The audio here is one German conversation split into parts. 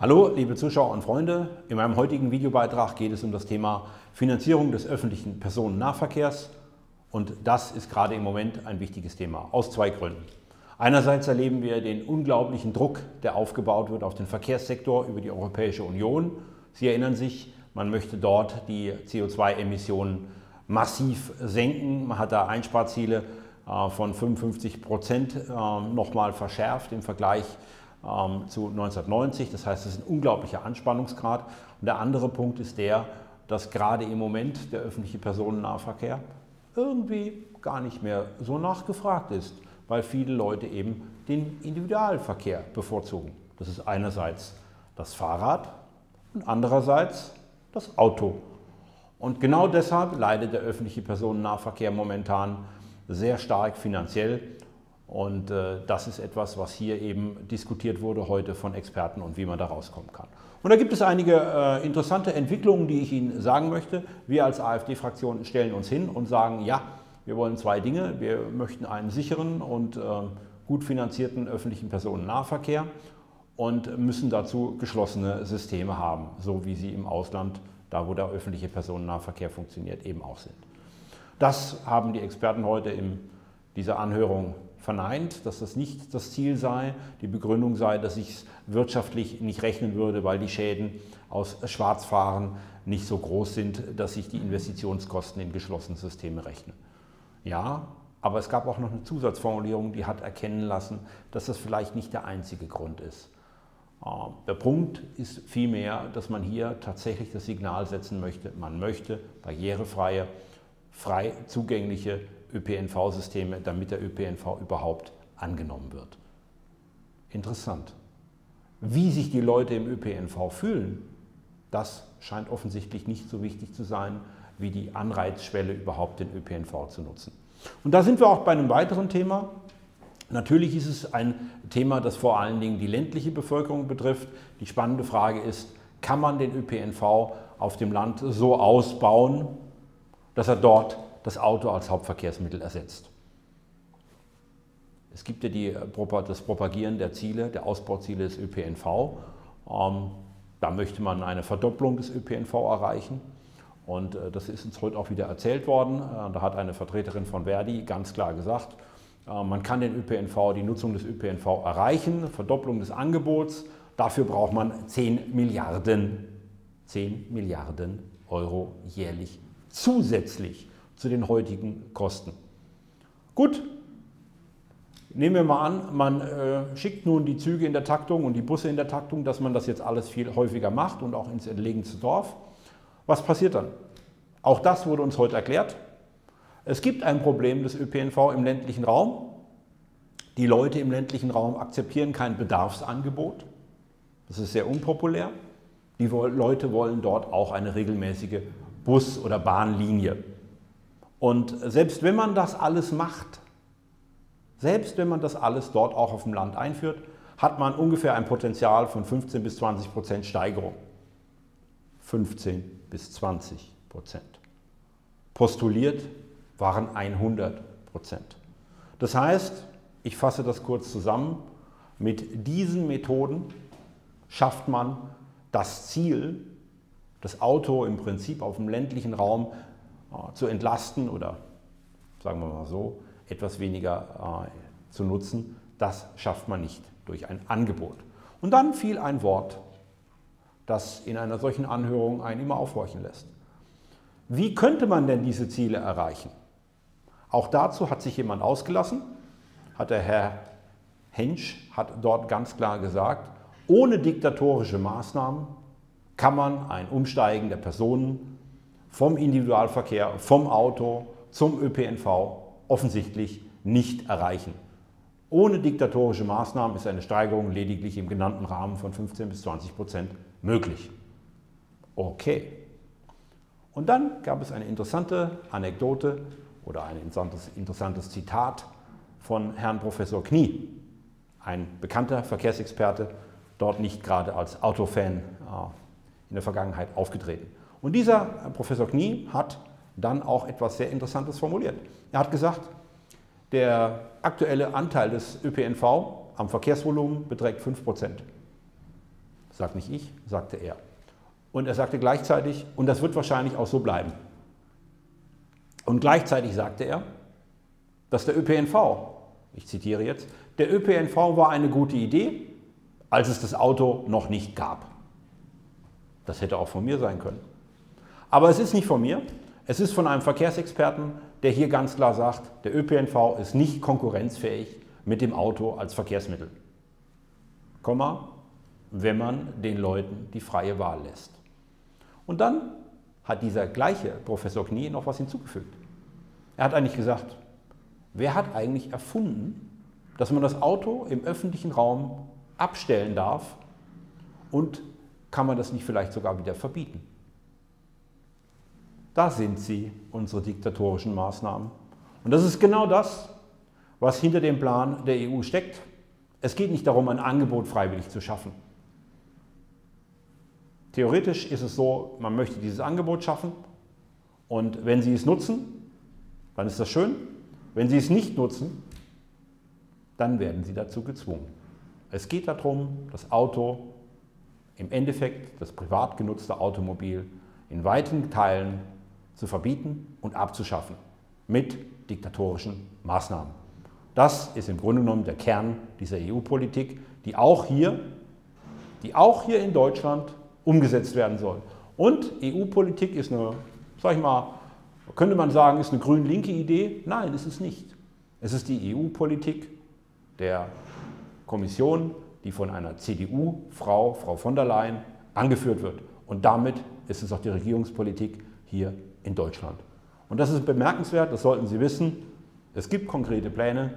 Hallo liebe Zuschauer und Freunde, in meinem heutigen Videobeitrag geht es um das Thema Finanzierung des öffentlichen Personennahverkehrs und das ist gerade im Moment ein wichtiges Thema, aus zwei Gründen. Einerseits erleben wir den unglaublichen Druck, der aufgebaut wird auf den Verkehrssektor über die Europäische Union. Sie erinnern sich, man möchte dort die CO2-Emissionen massiv senken. Man hat da Einsparziele äh, von 55 Prozent äh, nochmal verschärft im Vergleich ähm, zu 1990. Das heißt, es ist ein unglaublicher Anspannungsgrad. Und der andere Punkt ist der, dass gerade im Moment der öffentliche Personennahverkehr irgendwie gar nicht mehr so nachgefragt ist, weil viele Leute eben den Individualverkehr bevorzugen. Das ist einerseits das Fahrrad und andererseits das Auto. Und genau deshalb leidet der öffentliche Personennahverkehr momentan sehr stark finanziell und äh, das ist etwas, was hier eben diskutiert wurde heute von Experten und wie man da rauskommen kann. Und da gibt es einige äh, interessante Entwicklungen, die ich Ihnen sagen möchte. Wir als AfD-Fraktion stellen uns hin und sagen, ja, wir wollen zwei Dinge. Wir möchten einen sicheren und äh, gut finanzierten öffentlichen Personennahverkehr und müssen dazu geschlossene Systeme haben, so wie sie im Ausland, da wo der öffentliche Personennahverkehr funktioniert, eben auch sind. Das haben die Experten heute in dieser Anhörung verneint, dass das nicht das Ziel sei. Die Begründung sei, dass ich es wirtschaftlich nicht rechnen würde, weil die Schäden aus Schwarzfahren nicht so groß sind, dass sich die Investitionskosten in geschlossene Systeme rechnen. Ja, aber es gab auch noch eine Zusatzformulierung, die hat erkennen lassen, dass das vielleicht nicht der einzige Grund ist. Äh, der Punkt ist vielmehr, dass man hier tatsächlich das Signal setzen möchte, man möchte barrierefreie, frei zugängliche ÖPNV-Systeme, damit der ÖPNV überhaupt angenommen wird. Interessant. Wie sich die Leute im ÖPNV fühlen, das scheint offensichtlich nicht so wichtig zu sein, wie die Anreizschwelle überhaupt den ÖPNV zu nutzen. Und da sind wir auch bei einem weiteren Thema. Natürlich ist es ein Thema, das vor allen Dingen die ländliche Bevölkerung betrifft. Die spannende Frage ist, kann man den ÖPNV auf dem Land so ausbauen, dass er dort das Auto als Hauptverkehrsmittel ersetzt. Es gibt ja die, äh, das Propagieren der Ziele, der Ausbauziele des ÖPNV. Ähm, da möchte man eine Verdopplung des ÖPNV erreichen. Und äh, das ist uns heute auch wieder erzählt worden. Äh, da hat eine Vertreterin von Verdi ganz klar gesagt, man kann den ÖPNV, die Nutzung des ÖPNV erreichen, Verdopplung des Angebots. Dafür braucht man 10 Milliarden, 10 Milliarden Euro jährlich zusätzlich zu den heutigen Kosten. Gut, nehmen wir mal an, man äh, schickt nun die Züge in der Taktung und die Busse in der Taktung, dass man das jetzt alles viel häufiger macht und auch ins entlegenste Dorf. Was passiert dann? Auch das wurde uns heute erklärt. Es gibt ein Problem des ÖPNV im ländlichen Raum. Die Leute im ländlichen Raum akzeptieren kein Bedarfsangebot. Das ist sehr unpopulär. Die Leute wollen dort auch eine regelmäßige Bus- oder Bahnlinie. Und selbst wenn man das alles macht, selbst wenn man das alles dort auch auf dem Land einführt, hat man ungefähr ein Potenzial von 15 bis 20 Prozent Steigerung. 15 bis 20 Prozent. Postuliert waren 100 Prozent. Das heißt, ich fasse das kurz zusammen, mit diesen Methoden schafft man das Ziel, das Auto im Prinzip auf dem ländlichen Raum zu entlasten oder sagen wir mal so, etwas weniger äh, zu nutzen, das schafft man nicht durch ein Angebot. Und dann fiel ein Wort, das in einer solchen Anhörung einen immer aufhorchen lässt. Wie könnte man denn diese Ziele erreichen? Auch dazu hat sich jemand ausgelassen, hat der Herr Hensch hat dort ganz klar gesagt, ohne diktatorische Maßnahmen kann man ein Umsteigen der Personen vom Individualverkehr, vom Auto zum ÖPNV offensichtlich nicht erreichen. Ohne diktatorische Maßnahmen ist eine Steigerung lediglich im genannten Rahmen von 15 bis 20 Prozent möglich. Okay. Und dann gab es eine interessante Anekdote oder ein interessantes, interessantes Zitat von Herrn Professor Knie, ein bekannter Verkehrsexperte, dort nicht gerade als Autofan äh, in der Vergangenheit aufgetreten. Und dieser Professor Knie hat dann auch etwas sehr Interessantes formuliert. Er hat gesagt, der aktuelle Anteil des ÖPNV am Verkehrsvolumen beträgt 5 Das sagt nicht ich, sagte er. Und er sagte gleichzeitig, und das wird wahrscheinlich auch so bleiben. Und gleichzeitig sagte er, dass der ÖPNV, ich zitiere jetzt, der ÖPNV war eine gute Idee, als es das Auto noch nicht gab. Das hätte auch von mir sein können. Aber es ist nicht von mir, es ist von einem Verkehrsexperten, der hier ganz klar sagt, der ÖPNV ist nicht konkurrenzfähig mit dem Auto als Verkehrsmittel. Komma, wenn man den Leuten die freie Wahl lässt. Und dann hat dieser gleiche Professor Knie noch was hinzugefügt. Er hat eigentlich gesagt, wer hat eigentlich erfunden, dass man das Auto im öffentlichen Raum abstellen darf und kann man das nicht vielleicht sogar wieder verbieten? Da sind sie, unsere diktatorischen Maßnahmen. Und das ist genau das, was hinter dem Plan der EU steckt. Es geht nicht darum, ein Angebot freiwillig zu schaffen. Theoretisch ist es so, man möchte dieses Angebot schaffen und wenn Sie es nutzen, dann ist das schön. Wenn Sie es nicht nutzen, dann werden Sie dazu gezwungen. Es geht darum, das Auto, im Endeffekt das privat genutzte Automobil, in weiten Teilen zu verbieten und abzuschaffen mit diktatorischen Maßnahmen. Das ist im Grunde genommen der Kern dieser EU-Politik, die auch hier, die auch hier in Deutschland umgesetzt werden soll. Und EU-Politik ist eine, sag ich mal, könnte man sagen, ist eine grün-linke Idee. Nein, ist es nicht. Es ist die EU-Politik der Kommission, die von einer CDU-Frau, Frau von der Leyen, angeführt wird. Und damit ist es auch die Regierungspolitik hier in Deutschland. Und das ist bemerkenswert, das sollten Sie wissen. Es gibt konkrete Pläne,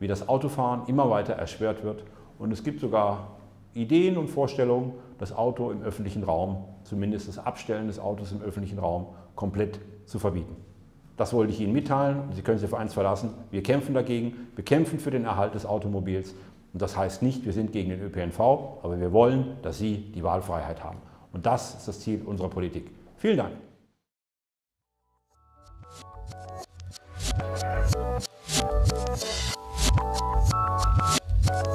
wie das Autofahren immer weiter erschwert wird. Und es gibt sogar Ideen und Vorstellungen, das Auto im öffentlichen Raum, zumindest das Abstellen des Autos im öffentlichen Raum, komplett zu verbieten. Das wollte ich Ihnen mitteilen. Sie können sich auf eins verlassen. Wir kämpfen dagegen. Wir kämpfen für den Erhalt des Automobils. Und das heißt nicht, wir sind gegen den ÖPNV, aber wir wollen, dass Sie die Wahlfreiheit haben. Und das ist das Ziel unserer Politik. Vielen Dank.